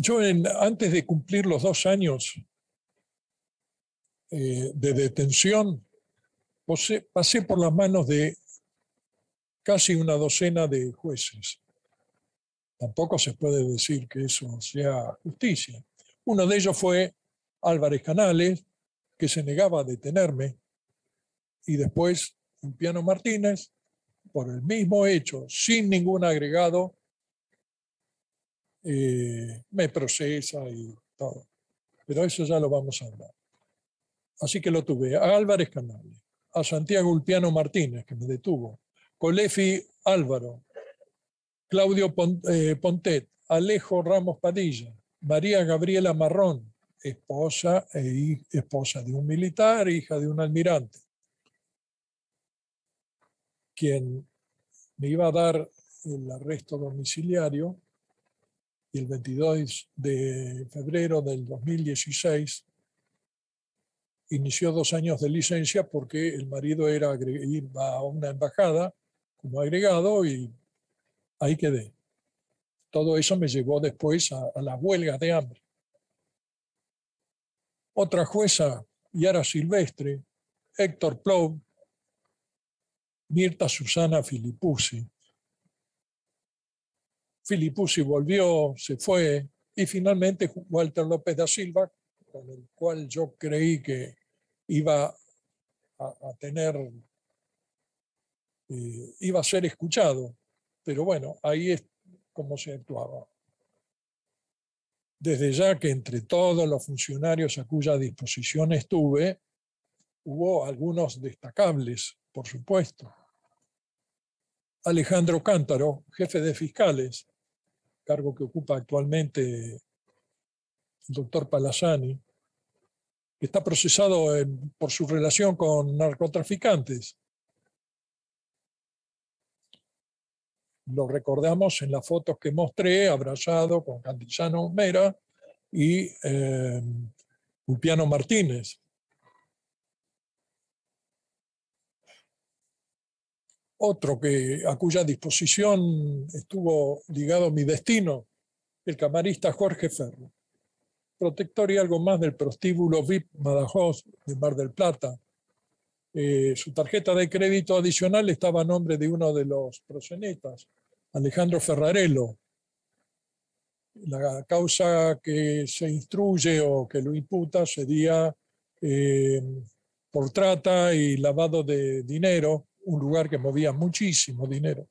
Yo antes de cumplir los dos años eh, de detención, pasé por las manos de casi una docena de jueces. Tampoco se puede decir que eso sea justicia. Uno de ellos fue Álvarez Canales, que se negaba a detenerme, y después Piano Martínez, por el mismo hecho, sin ningún agregado, eh, me procesa y todo. Pero eso ya lo vamos a hablar. Así que lo tuve a Álvarez Canales, a Santiago Ulpiano Martínez, que me detuvo, Colefi Álvaro, Claudio eh, Pontet, Alejo Ramos Padilla, María Gabriela Marrón, esposa, e, esposa de un militar, hija de un almirante, quien me iba a dar el arresto domiciliario y el 22 de febrero del 2016 inició dos años de licencia porque el marido era iba a una embajada como agregado y ahí quedé. Todo eso me llevó después a, a las huelgas de hambre. Otra jueza, Yara Silvestre, Héctor Plou, Mirta Susana Filipuzzi. Filipuzzi volvió, se fue, y finalmente Walter López da Silva, con el cual yo creí que iba a, tener, eh, iba a ser escuchado. Pero bueno, ahí es como se actuaba. Desde ya que entre todos los funcionarios a cuya disposición estuve, hubo algunos destacables, por supuesto. Alejandro Cántaro, jefe de fiscales, cargo que ocupa actualmente el doctor Palazani, está procesado por su relación con narcotraficantes. Lo recordamos en las fotos que mostré, abrazado con Cantillano Mera y eh, Ulpiano Martínez. Otro que, a cuya disposición estuvo ligado mi destino, el camarista Jorge Ferro protector y algo más del prostíbulo VIP Badajoz de Mar del Plata. Eh, su tarjeta de crédito adicional estaba a nombre de uno de los prosenetas, Alejandro Ferrarello. La causa que se instruye o que lo imputa sería eh, por trata y lavado de dinero, un lugar que movía muchísimo dinero.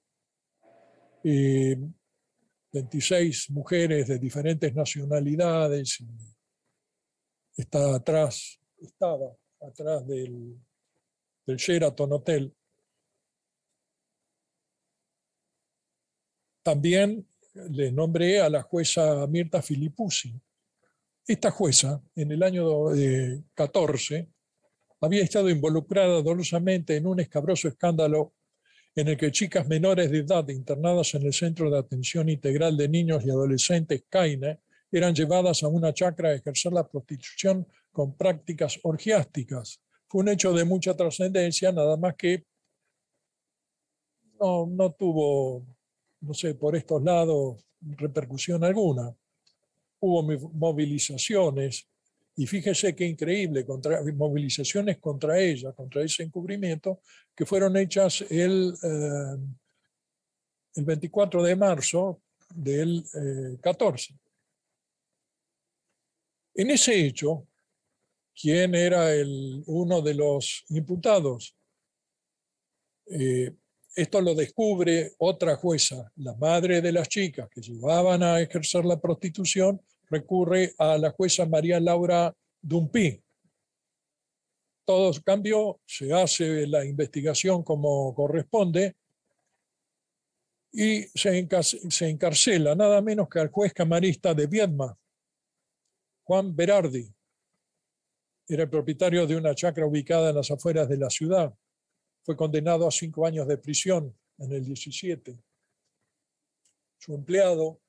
26 mujeres de diferentes nacionalidades. Está atrás, estaba atrás del, del Sheraton Hotel. También le nombré a la jueza Mirta Filipuzzi. Esta jueza, en el año 14, eh, había estado involucrada dolosamente en un escabroso escándalo en el que chicas menores de edad internadas en el Centro de Atención Integral de Niños y Adolescentes CAINE eran llevadas a una chacra a ejercer la prostitución con prácticas orgiásticas. Fue un hecho de mucha trascendencia, nada más que no, no tuvo, no sé, por estos lados repercusión alguna. Hubo movilizaciones, y fíjese qué increíble, movilizaciones contra ella, contra ese encubrimiento, que fueron hechas el, eh, el 24 de marzo del 14. Eh, en ese hecho, ¿quién era el, uno de los imputados? Eh, esto lo descubre otra jueza, la madre de las chicas que llevaban a ejercer la prostitución, recurre a la jueza María Laura Dumpí. Todo cambio, se hace la investigación como corresponde y se, encarcela nada menos que al juez camarista de Viedma, Juan Berardi. Era el propietario de una chacra ubicada en las afueras de la ciudad. Fue condenado a cinco años de prisión en el 17. Su empleado,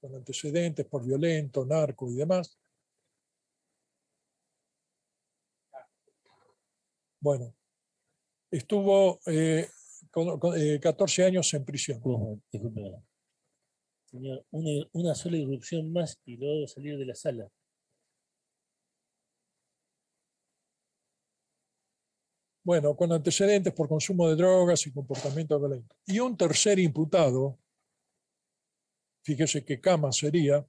con antecedentes por violento, narco y demás. Bueno, estuvo 14 eh, eh, años en prisión. Tenía una, una sola irrupción más y luego salir de la sala. Bueno, con antecedentes por consumo de drogas y comportamiento violento. Y un tercer imputado, fíjese qué cama sería,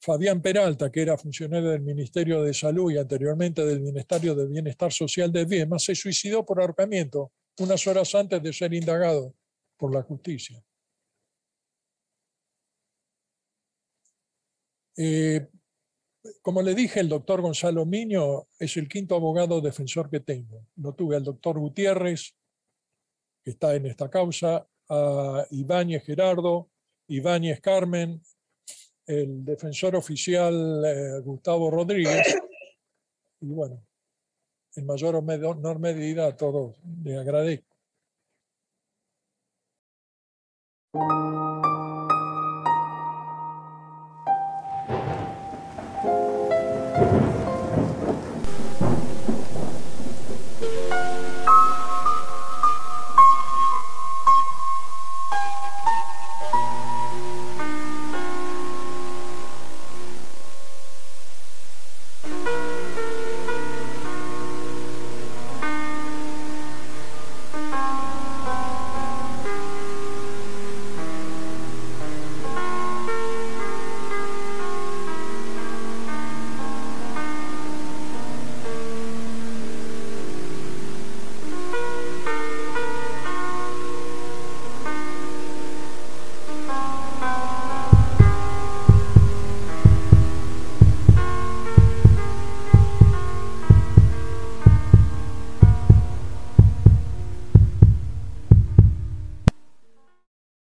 Fabián Peralta, que era funcionario del Ministerio de Salud y anteriormente del Ministerio de Bienestar Social de Viema, se suicidó por ahorcamiento unas horas antes de ser indagado por la justicia. Eh, como le dije, el doctor Gonzalo Miño es el quinto abogado defensor que tengo. Lo tuve al doctor Gutiérrez, que está en esta causa, a Ibáñez Gerardo, Ibáñez Carmen, el defensor oficial eh, Gustavo Rodríguez, y bueno, en mayor o menor medida a todos les agradezco.